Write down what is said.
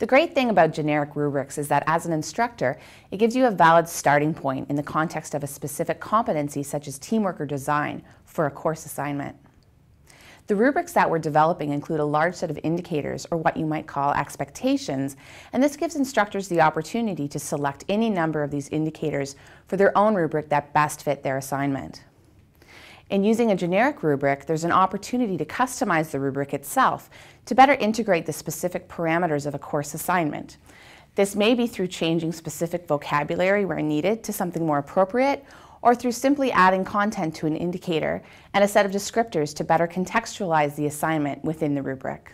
The great thing about generic rubrics is that as an instructor, it gives you a valid starting point in the context of a specific competency such as teamwork or design for a course assignment. The rubrics that we're developing include a large set of indicators, or what you might call expectations, and this gives instructors the opportunity to select any number of these indicators for their own rubric that best fit their assignment. In using a generic rubric, there's an opportunity to customize the rubric itself to better integrate the specific parameters of a course assignment. This may be through changing specific vocabulary where needed to something more appropriate, or through simply adding content to an indicator and a set of descriptors to better contextualize the assignment within the rubric.